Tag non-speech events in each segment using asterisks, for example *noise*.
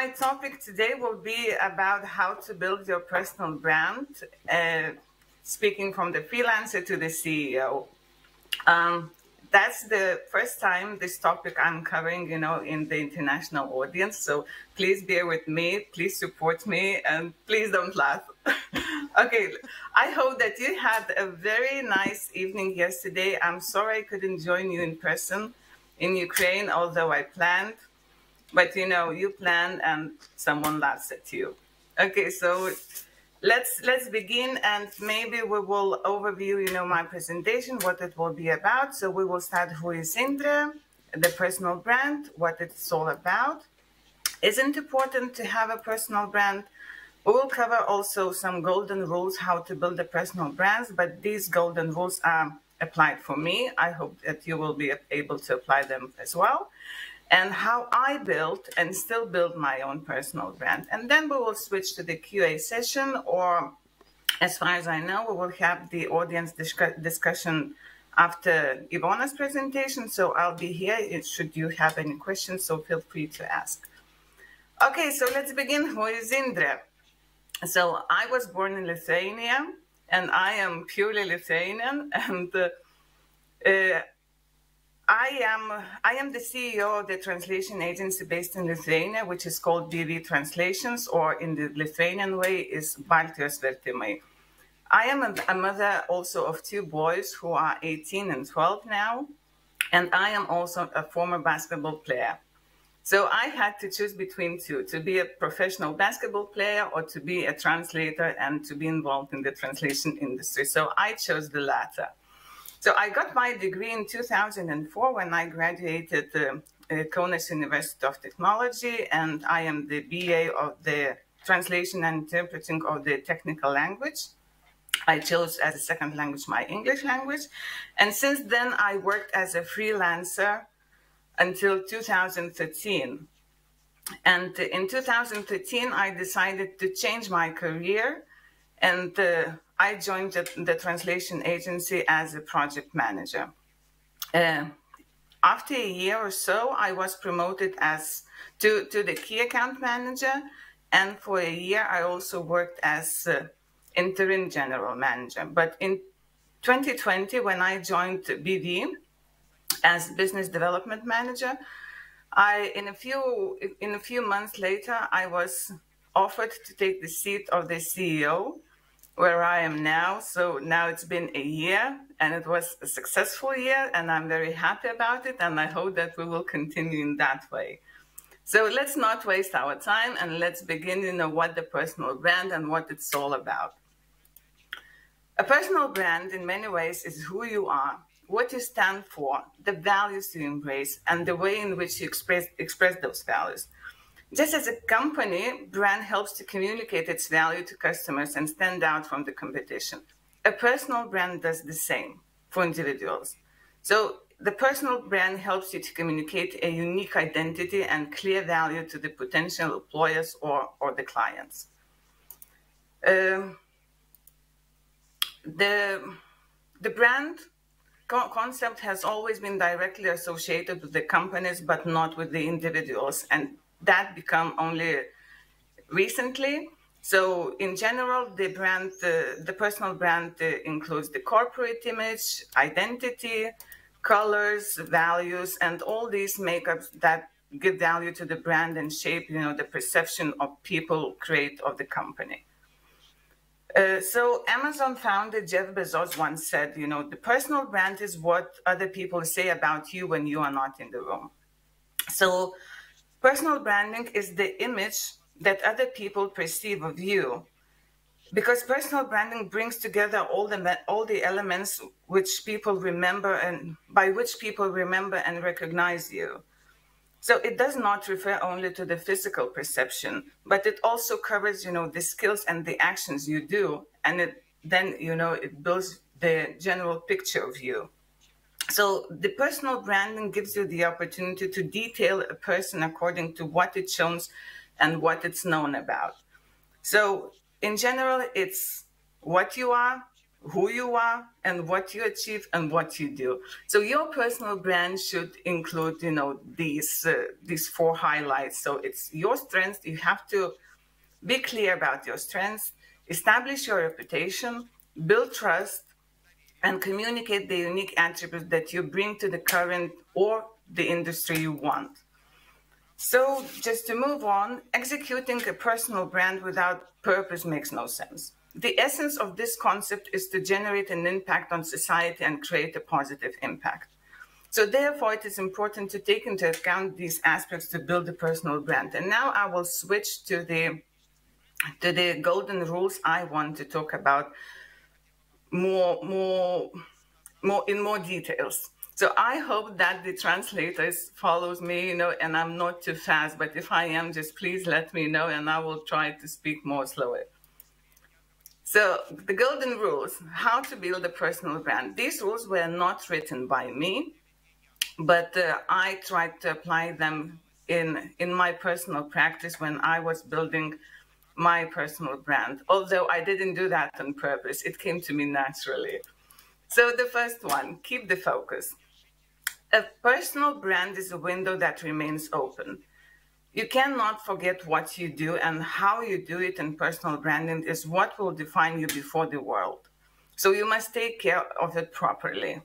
my topic today will be about how to build your personal brand, uh, speaking from the freelancer to the CEO. Um, that's the first time this topic I'm covering, you know, in the international audience. So please bear with me, please support me, and please don't laugh. *laughs* okay, I hope that you had a very nice evening yesterday. I'm sorry I couldn't join you in person in Ukraine, although I planned. But you know, you plan and someone laughs at you. Okay, so let's let's begin and maybe we will overview, you know, my presentation, what it will be about. So we will start who is Indrė, the personal brand, what it's all about. Isn't important to have a personal brand? We will cover also some golden rules how to build a personal brand, but these golden rules are applied for me. I hope that you will be able to apply them as well and how I built and still build my own personal brand. And then we will switch to the QA session, or as far as I know, we will have the audience discussion after Ivona's presentation. So I'll be here should you have any questions, so feel free to ask. Okay, so let's begin. Who is Indrė? So I was born in Lithuania, and I am purely Lithuanian, *laughs* and uh, uh, I am I am the CEO of the translation agency based in Lithuania, which is called BV Translations, or in the Lithuanian way is Baltijos Vertimai. I am a, a, mother also of two boys who are 18 and 12 now, and I am also a former basketball player. So I had to choose between two, to be a professional basketball player or to be a translator and to be involved in the translation industry. So I chose the latter. So I got my degree in 2004 when I graduated uh, University of Technology, and I am the BA of the Translation and Interpreting of the Technical Language. I chose as a second language my English language. And since then, I worked as a freelancer until 2013. And in 2013, I decided to change my career and uh, I joined the, the, translation agency as a project manager. Uh, after a year or so, I was promoted as to, to the key account manager. And for a year, I also worked as uh, interim general manager. But in 2020, when I joined BV as business development manager, I in a few in a few months later, I was offered to take the seat of the CEO where I am now. So now it's been a year and it was a successful year and I'm very happy about it. And I hope that we will continue in that way. So let's not waste our time and let's begin, you know, what the personal brand and what it's all about. A personal brand in many ways is who you are, what you stand for, the values you embrace, and the way in which you express, express those values. Just as a company, brand helps to communicate its value to customers and stand out from the competition. A personal brand does the same for individuals. So the personal brand helps you to communicate a unique identity and clear value to the potential employers or, or the clients. Um, the, the brand co concept has always been directly associated with the companies, but not with the individuals. And that become only recently. So in general, the brand, uh, the personal brand uh, includes the corporate image, identity, colors, values, and all these makeups that give value to the brand and shape, you know, the perception of people create of the company. Uh, so Amazon founder Jeff Bezos once said, you know, the personal brand is what other people say about you when you are not in the room. So Personal branding is the image that other people perceive of you. Because personal branding brings together all the all the elements which people remember and by which people remember and recognize you. So it does not refer only to the physical perception, but it also covers, you know, the skills and the actions you do, and it then, you know, it builds the general picture of you. So the personal branding gives you the opportunity to detail a person according to what it shows and what it's known about. So in general, it's what you are, who you are and what you achieve and what you do. So your personal brand should include, you know, these uh, these four highlights. So it's your strengths. You have to be clear about your strengths, establish your reputation, build trust, and communicate the unique attributes that you bring to the current or the industry you want. So just to move on, executing a personal brand without purpose makes no sense. The essence of this concept is to generate an impact on society and create a positive impact. So therefore, it is important to take into account these aspects to build a personal brand. And now I will switch to the to the golden rules I want to talk about more more more in more details. So I hope that the translators follows me, you know, and I'm not too fast. But if I am, just please let me know, and I will try to speak more slowly. So the golden rules, how to build a personal brand. These rules were not written by me, but uh, I tried to apply them in in my personal practice when I was building my personal brand. Although I didn't do that on purpose, it came to me naturally. So the first one, keep the focus. A personal brand is a window that remains open. You cannot forget what you do and how you do it in personal branding is what will define you before the world. So you must take care of it properly.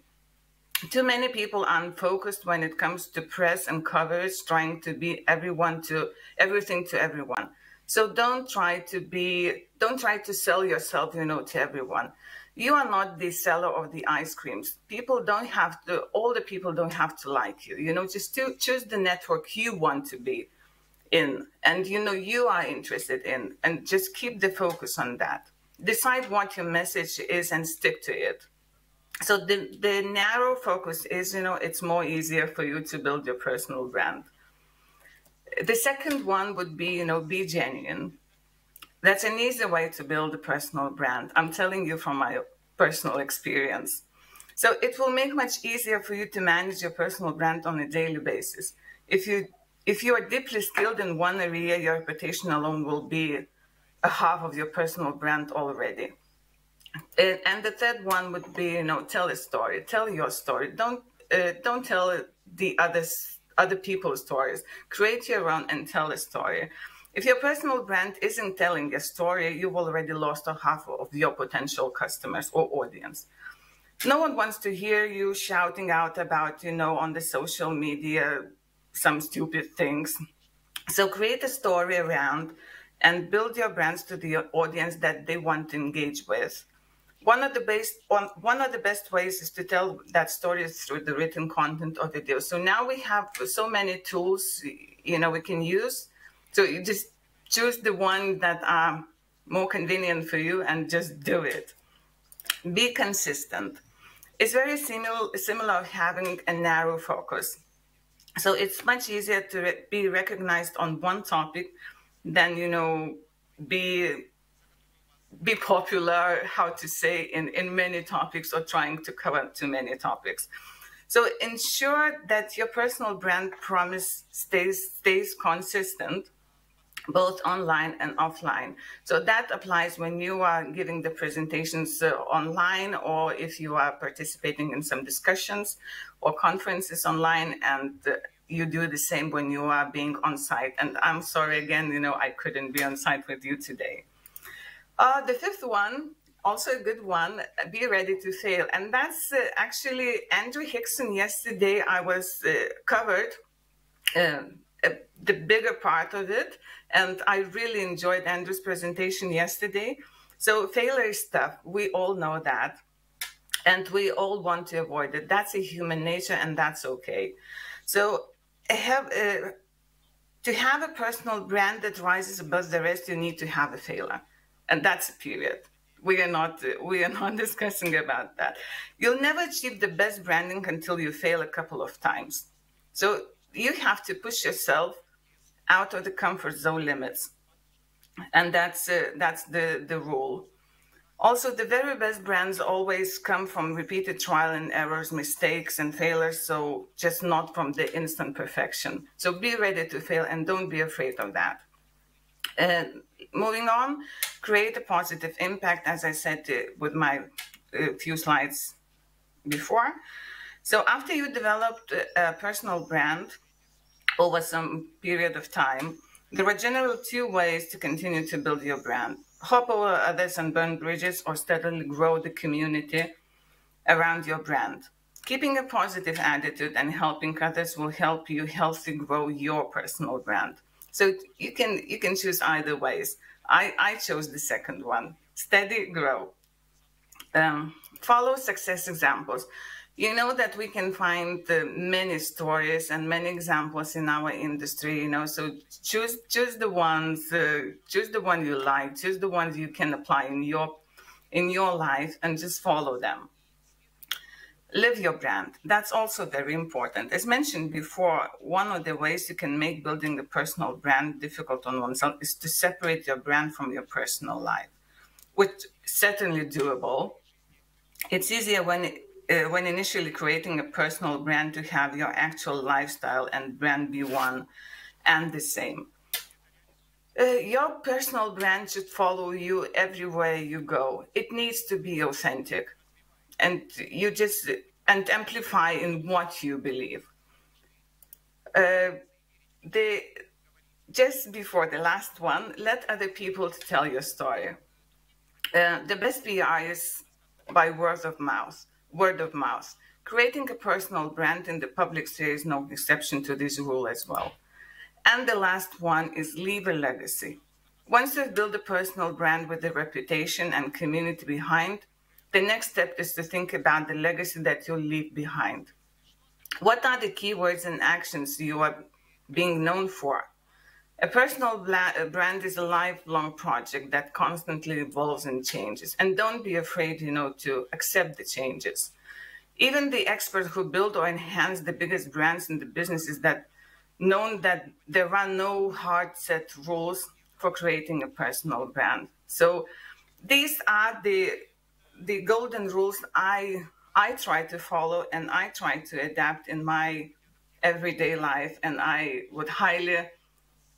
Too many people are unfocused when it comes to press and coverage, trying to be everyone to everything to everyone. So don't try to be, don't try to sell yourself, you know, to everyone you are not the seller of the ice creams. People don't have to, all the people don't have to like you. You know, just to choose the network you want to be in and, you know, you are interested in, and just keep the focus on that. Decide what your message is and stick to it. So the, the narrow focus is, you know, it's more easier for you to build your personal brand. The second one would be, you know, be genuine that's an easy way to build a personal brand. I'm telling you from my personal experience. So it will make much easier for you to manage your personal brand on a daily basis. If you if you are deeply skilled in one area, your reputation alone will be a half of your personal brand already. And the third one would be, you know, tell a story, tell your story. Don't uh, don't tell the others other people's stories. Create your own and tell a story. If your personal brand isn't telling a story, you've already lost a half of your potential customers or audience. No one wants to hear you shouting out about, you know, on the social media, some stupid things. So create a story around and build your brands to the audience that they want to engage with. One of the best one, one of the best ways is to tell that story through the written content of the deal. So now we have so many tools, you know, we can use so you just choose the one that are more convenient for you and just do it. Be consistent. It's very similar, similar having a narrow focus. So it's much easier to re be recognized on one topic than, you know, be be popular, how to say, in, in many topics or trying to cover too many topics. So ensure that your personal brand promise stays stays consistent both online and offline. So that applies when you are giving the presentations uh, online or if you are participating in some discussions or conferences online and uh, you do the same when you are being on site. And I'm sorry again, you know, I couldn't be on site with you today. Uh, the fifth one, also a good one, be ready to fail. And that's uh, actually Andrew Hickson yesterday I was uh, covered um, the bigger part of it. And I really enjoyed Andrew's presentation yesterday. So failure is tough. We all know that. And we all want to avoid it. That's a human nature and that's okay. So have a, to have a personal brand that rises above the rest, you need to have a failure. And that's a period. We are not we are not *laughs* discussing about that. You'll never achieve the best branding until you fail a couple of times. So you have to push yourself out of the comfort zone limits. And that's, uh, that's the, the rule. Also, the very best brands always come from repeated trial and errors, mistakes and failures, so just not from the instant perfection. So be ready to fail and don't be afraid of that. Uh, moving on, create a positive impact, as I said uh, with my a few slides before. So after you developed a personal brand over some period of time, there are generally two ways to continue to build your brand. Hop over others and burn bridges or steadily grow the community around your brand. Keeping a positive attitude and helping others will help you healthy grow your personal brand. So you can you can choose either ways. I, I chose the second one. Steady grow. Um, follow success examples. You know that we can find uh, many stories and many examples in our industry. You know, so choose choose the ones, uh, choose the one you like, choose the ones you can apply in your in your life, and just follow them live your brand. That's also very important. As mentioned before, one of the ways you can make building a personal brand difficult on oneself is to separate your brand from your personal life, which certainly doable. It's easier when uh, when initially creating a personal brand to have your actual lifestyle and brand be one and the same. Uh, your personal brand should follow you everywhere you go. It needs to be authentic and you just and amplify in what you believe. Uh, the just before the last one, let other people tell your story. Uh, the best PR is by word of mouth. Word of mouth. Creating a personal brand in the public sphere is no exception to this rule as well. And the last one is leave a legacy. Once you've built a personal brand with a reputation and community behind, the next step is to think about the legacy that you'll leave behind. What are the keywords and actions you are being known for? A personal brand is a lifelong project that constantly evolves and changes. And don't be afraid, you know, to accept the changes. Even the experts who build or enhance the biggest brands in the business is that known that there are no hard set rules for creating a personal brand. So these are the the golden rules I I try to follow and I try to adapt in my everyday life, and I would highly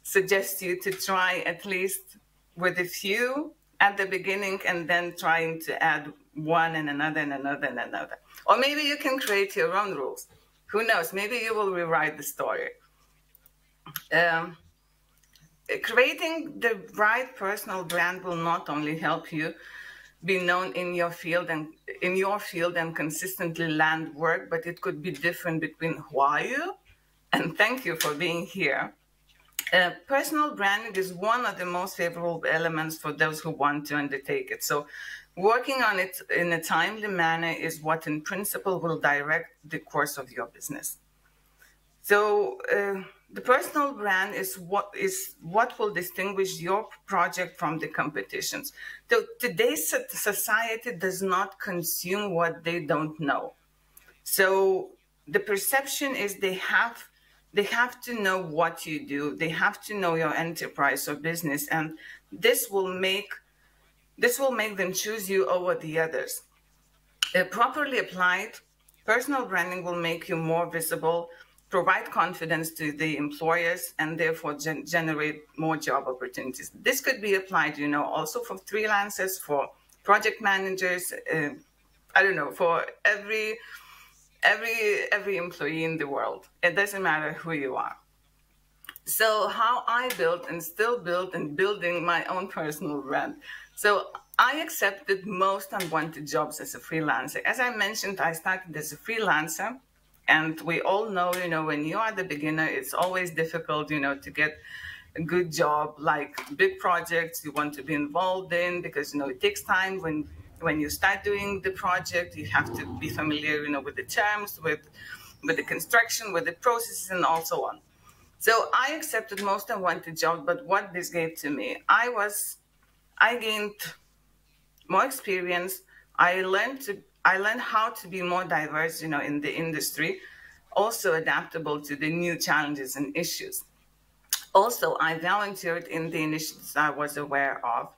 suggest you to try at least with a few at the beginning and then trying to add one and another and another and another. Or maybe you can create your own rules. Who knows? Maybe you will rewrite the story. Um, creating the right personal brand will not only help you be known in your field and in your field and consistently land work, but it could be different between who are you and thank you for being here. Uh, personal branding is one of the most favorable elements for those who want to undertake it. So, working on it in a timely manner is what, in principle, will direct the course of your business. So, uh, the personal brand is what is what will distinguish your project from the competitions. So today's society does not consume what they don't know. So the perception is they have they have to know what you do. They have to know your enterprise or business, and this will make this will make them choose you over the others. Uh, properly applied, personal branding will make you more visible provide confidence to the employers and therefore gen- generate more job opportunities. This could be applied, you know, also for freelancers, for project managers. Uh, I don't know, for every every every employee in the world. It doesn't matter who you are. So how I built and still build and building my own personal brand. So I accepted most unwanted jobs as a freelancer. As I mentioned, I started as a freelancer and we all know, you know, when you are the beginner, it's always difficult, you know, to get a good job, like big projects you want to be involved in because, you know, it takes time when when you start doing the project, you have to be familiar, you know, with the terms, with with the construction, with the processes and also on. So I accepted most unwanted jobs, but what this gave to me, I was, I gained more experience. I learned to I learned how to be more diverse, you know, in the industry, also adaptable to the new challenges and issues. Also, I volunteered in the initiatives I was aware of.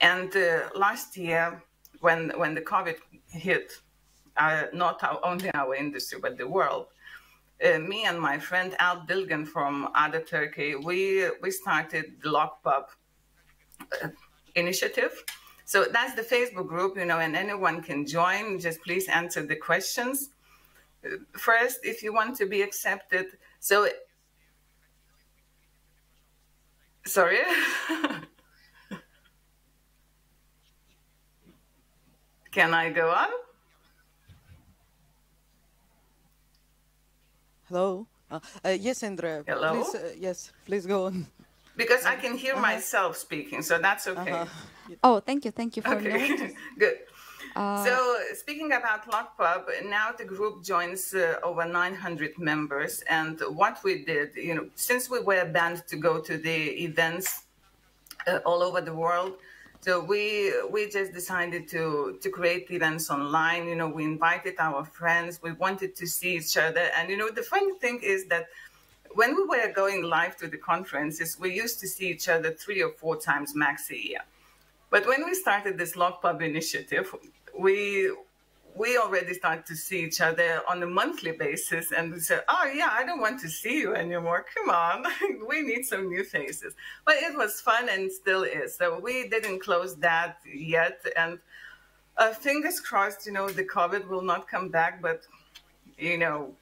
And uh, last year, when, when the COVID hit, uh, not our, only our industry, but the world, uh, me and my friend Al Dilgan from Ada Turkey, we, we started the LocPub uh, initiative So that's the Facebook group, you know, and anyone can join. Just please answer the questions. First, if you want to be accepted. So, sorry. *laughs* can I go on? Hello. Uh, uh, yes, Andrea. Hello? Please, uh, yes, please go on. Because I can hear myself speaking, so that's okay. Uh-huh. Oh, thank you, thank you for Okay, noting. *laughs* good. Uh, So speaking about LocPub, now the group joins uh, over 900 members, and what we did, you know, since we were banned to go to the events uh, all over the world, so we we just decided to to create events online. You know, we invited our friends. We wanted to see each other, and you know, the funny thing is that when we were going live to the conferences, we used to see each other three or four times max a year. But when we started this LocPub initiative, we we already started to see each other on a monthly basis, and we said, "Oh yeah, I don't want to see you anymore. Come on, *laughs* we need some new faces." But it was fun and still is. So we didn't close that yet, and uh, fingers crossed. You know, the COVID will not come back, but you know,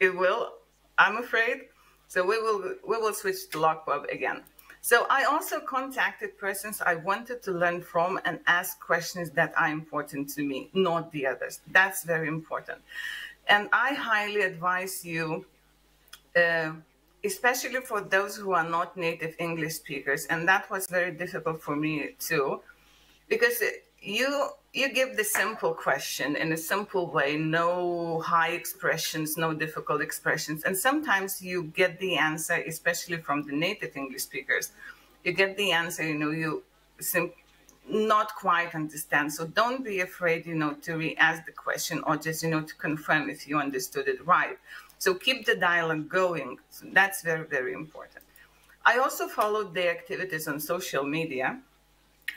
it will. I'm afraid. So we will we will switch to LocPub again. So I also contacted persons I wanted to learn from and ask questions that are important to me, not the others. That's very important. And I highly advise you, uh, especially for those who are not native English speakers, and that was very difficult for me too, because you you give the simple question in a simple way no high expressions no difficult expressions. And sometimes you get the answer especially from the native english speakers. You get the answer you know you not quite understand. So don't be afraid you know to re-ask the question or just you know to confirm if you understood it right. So keep the dialogue going. So that's very very important. I also followed the activities on social media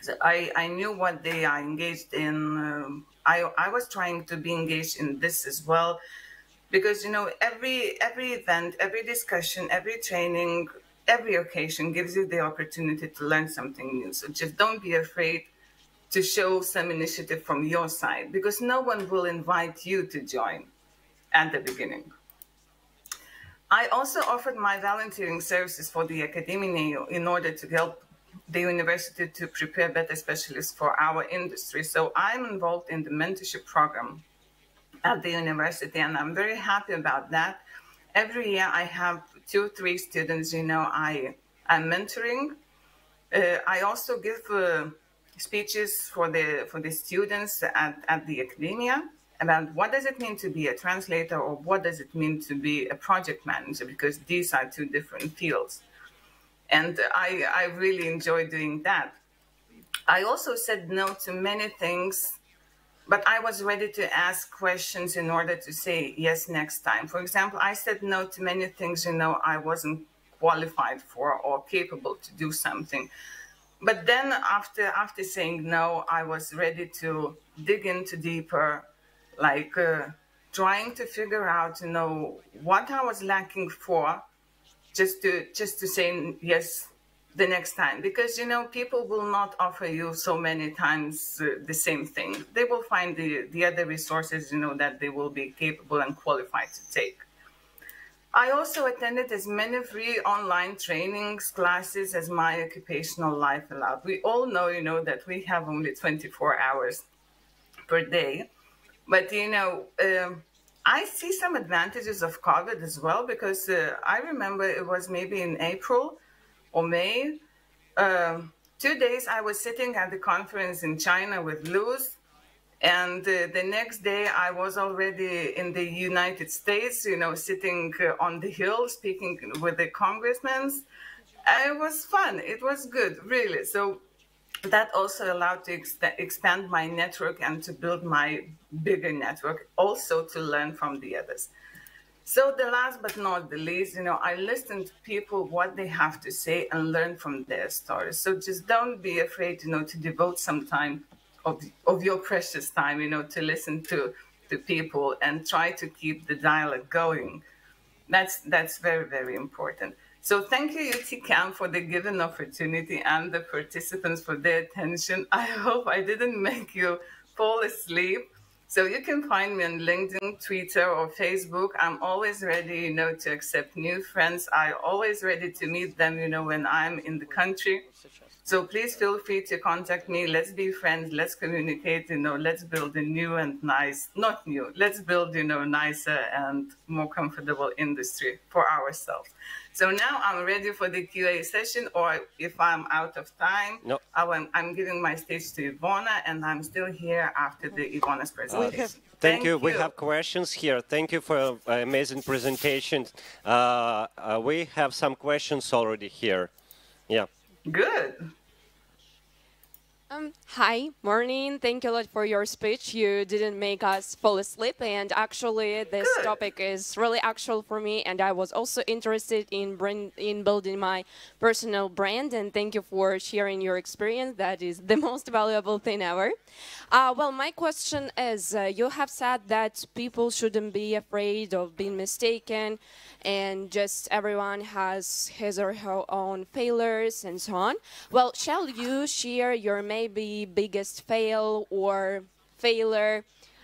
so I, I knew what they are engaged in. Um, I, I was trying to be engaged in this as well, because you know every every event, every discussion, every training, every occasion gives you the opportunity to learn something new. So just don't be afraid to show some initiative from your side, because no one will invite you to join at the beginning. I also offered my volunteering services for the Academy in order to help the university to prepare better specialists for our industry. So I'm involved in the mentorship program at the university, and I'm very happy about that. Every year I have two, three students, you know, I am mentoring. Uh, I also give uh, speeches for the for the students at, at the academia about what does it mean to be a translator or what does it mean to be a project manager because these are two different fields and I, I really enjoy doing that. I also said no to many things, but I was ready to ask questions in order to say yes next time. For example, I said no to many things, you know, I wasn't qualified for or capable to do something. But then after after saying no, I was ready to dig into deeper, like uh, trying to figure out, you know, what I was lacking for just to just to say yes the next time. Because you know people will not offer you so many times uh, the same thing. They will find the the other resources you know that they will be capable and qualified to take. I also attended as many free online trainings classes as my occupational life allowed. We all know you know that we have only 24 hours per day. But you know um, I see some advantages of COVID as well because uh, I remember it was maybe in April or May. Um, two days I was sitting at the conference in China with Luz, and uh, the next day I was already in the United States, you know, sitting uh, on the hill speaking with the congressmen. It was fun. It was good, really. So that also allowed to ex- expand my network and to build my bigger network, also to learn from the others. So the last but not the least, you know, I listen to people what they have to say and learn from their stories. So just don't be afraid, you know, to devote some time of, of your precious time, you know, to listen to to people and try to keep the dialogue going. That's that's very very important. So thank you UT Camp, for the given opportunity and the participants for their attention. *laughs* I hope I didn't make you fall asleep. So you can find me on LinkedIn, Twitter, or Facebook. I'm always ready, you know, to accept new friends. I'm always ready to meet them, you know, when I'm in the country. So please feel free to contact me. Let's be friends. Let's communicate. You know, let's build a new and nice, not new. Let's build, you know, nicer and more comfortable industry for ourselves. So now I'm ready for the QA session, or if I'm out of time, no. I am giving my stage to Ivona, and I'm still here after the Ivona's presentation. Have, thank, thank you. you. We have questions here. Thank you for uh, amazing presentation. Uh, uh, we have some questions already here. Yeah. Good. Um, hi, morning. Thank you a lot for your speech. You didn't make us fall asleep, and actually, this Good. topic is really actual for me. And I was also interested in brand, in building my personal brand. And thank you for sharing your experience. That is the *laughs* most valuable thing ever. Uh, well, my question is: uh, You have said that people shouldn't be afraid of being mistaken, and just everyone has his or her own failures and so on. Well, shall you share your main maybe biggest fail or failure,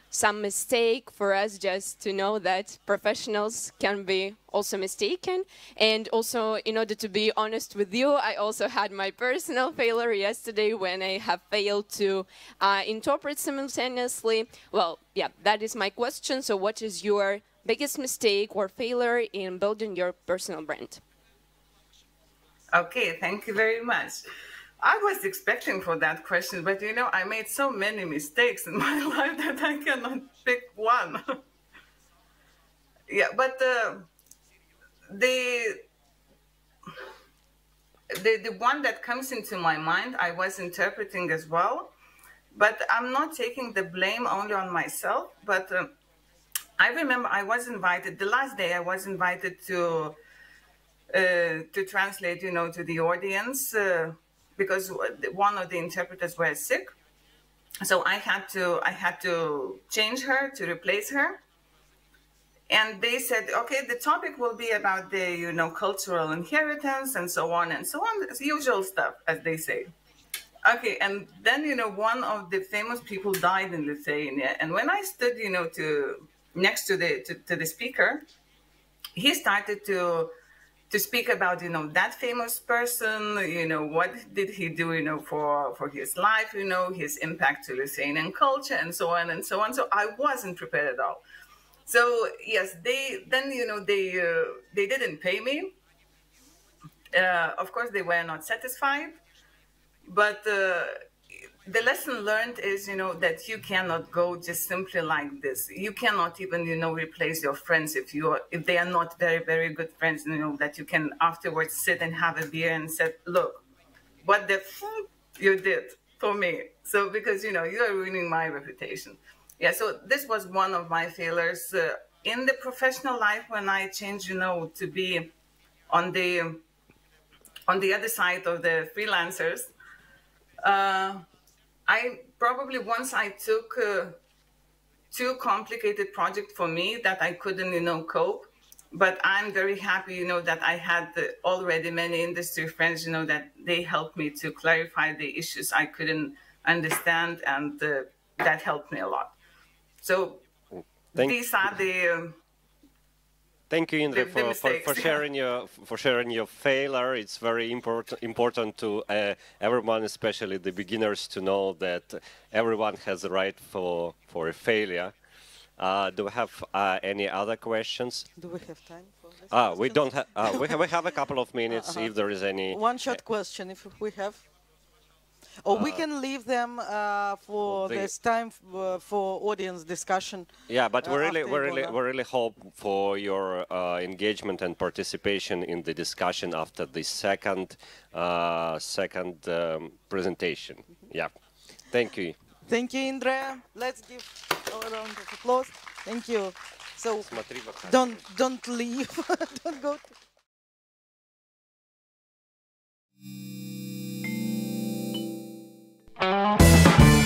some mistake for us just to know that professionals can be also mistaken. And also, in order to be honest with you, I also had my personal failure yesterday when I have failed to uh, interpret simultaneously. Well, yeah, that is my question. So what is your biggest mistake or failure in building your personal brand? Okay, thank you very much. I was expecting for that question, but you know, I made so many mistakes in *laughs* my life that I cannot pick one. yeah, but uh, the the the one that comes into my mind, I was interpreting as well, but I'm not taking the blame only on myself. But uh, I remember I was invited the last day. I was invited to uh, to translate, you know, to the audience uh, because one of the interpreters was sick. So I had to I had to change her to replace her. And they said, okay, the topic will be about the you know cultural inheritance and so on and so on, it's usual stuff as they say. Okay, and then you know one of the famous people died in Lithuania, and when I stood you know to next to the to, to the speaker, he started to to speak about you know that famous person you know what did he do you know for for his life you know his impact to lithuanian culture and so on and so on. So i wasn't prepared at all. So yes they then you know they uh, they didn't pay me. Uh, of course they were not satisfied. But uh, the lesson learned is, you know, that you cannot go just simply like this. You cannot even, you know, replace your friends if you are, if they are not very, very good friends, you know, that you can afterwards sit and have a beer and say, look, what the f you did for me. So, because, you know, you are ruining my reputation. Yeah, so this was one of my failures. Uh, in the professional life, when I changed, you know, to be on the, on the other side of the freelancers, uh, I probably once I took a too complicated project for me that I couldn't, you know, cope. But I'm very happy, you know, that I had already many industry friends, you know, that they helped me to clarify the issues I couldn't understand, and uh, that helped me a lot. So Thank these are the um, Thank you, Indre, for, for, for, *laughs* sharing your for sharing your failure. It's very important important to uh, everyone, especially the beginners, to know that everyone has a right for for a failure. Uh, do we have uh, any other questions? Do we have time for this? Ah, we don't have. Uh, we have. We have a couple of *laughs* minutes -huh. if there is any. One short question, if we have. Or we uh, can leave them uh, for the, this time uh, for audience discussion. Yeah, but we really, we really, we really hope for your engagement and participation in the discussion after the second second um, presentation. Mm -hmm. Yeah, thank you. Thank you, Indrė. Let's give a round of applause. Thank you. So don't don't leave. *laughs* don't go. Música